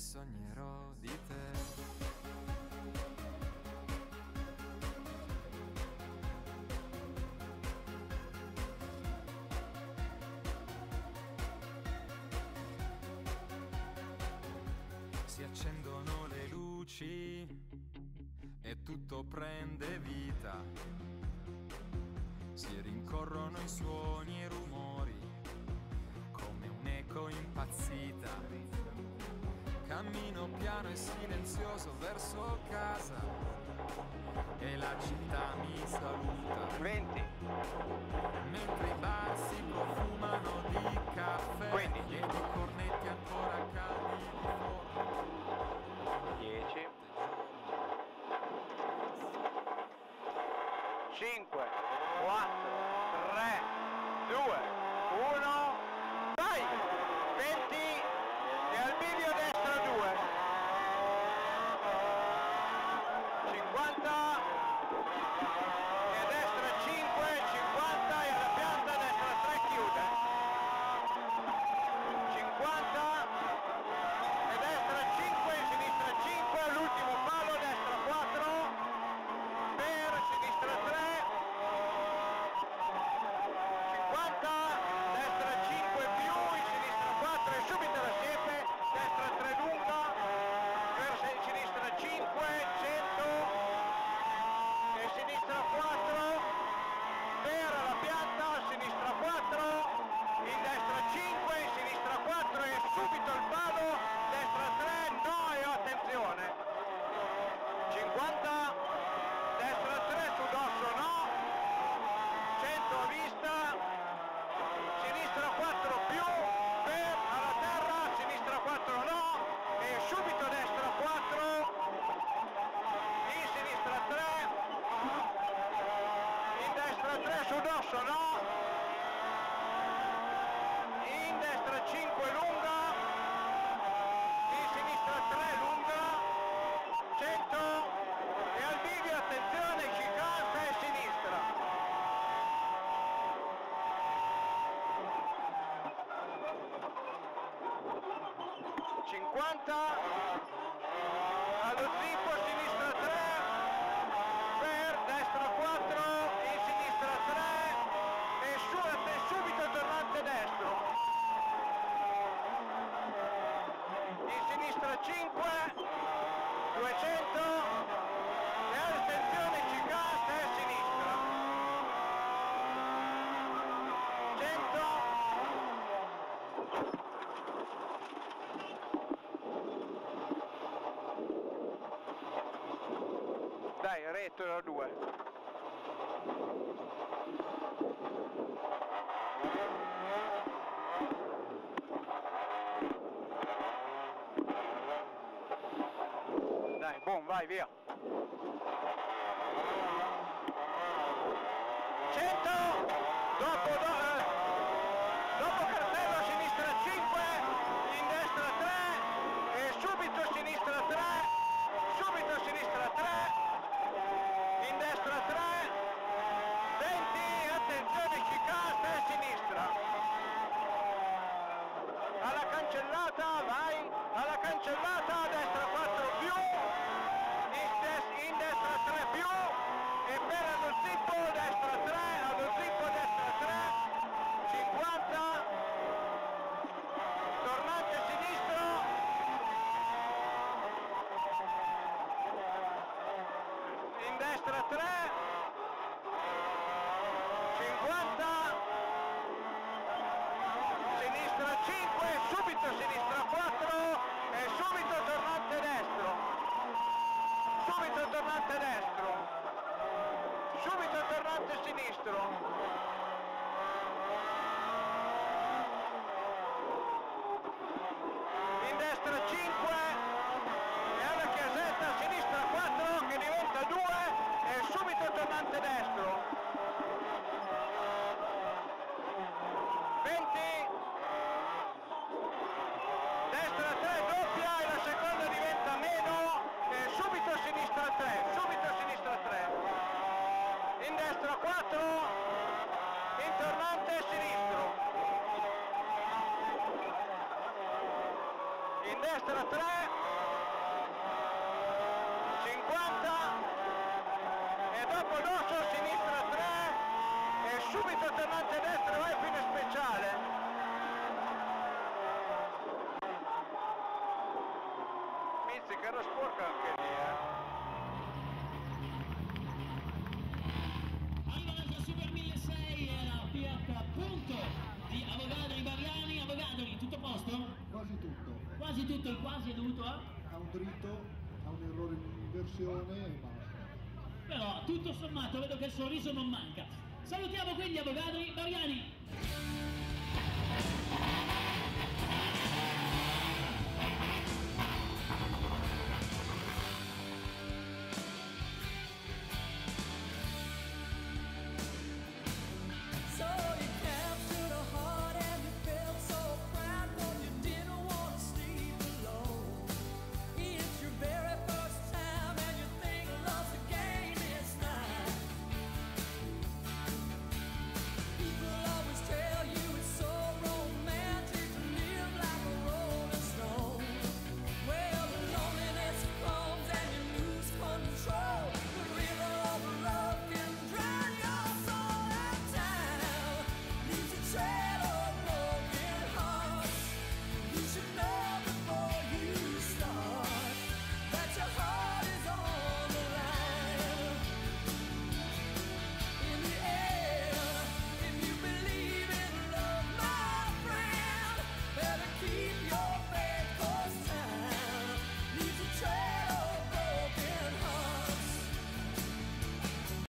sognerò di te. Si accendono le luci e tutto prende vita. Si rincorrono i suoni e i rumori come un'eco impazzita. Cammino piano e silenzioso verso casa e la città mi saluta. 20, Mentre i bar si profumano di caffè 15. e di cornetti ancora caldi di forno. 10, 5, 3 su dosso no, in destra 5 lunga, in sinistra 3 lunga, 100 e al bivio attenzione chicane e sinistra. Cinquanta. Allo zippo sinistra 3 per destra 4 in sinistra 3 e su e subito tornante destro in sinistra 5 200 e attenzione cicante e sinistra. 100 dai retto da 2 Dai, boom, destra 3, 50, sinistra 5, subito sinistra 4 e subito tornante destro. Subito tornante destro. Subito tornante sinistro. In destra 5 e alla chiesetta a sinistra 4 che diventa 2 e subito tornante destro. 20 destra 3 doppia e la seconda diventa meno e subito sinistra 3 subito sinistra 3 in destra 4 in tornante sinistro in destra 3, 50 e dopo l'osso il quasi è dovuto a? Ha un dritto, ha un errore in inversione e basta. Però tutto sommato vedo che il sorriso non manca. Salutiamo quindi Avogadri Bariani.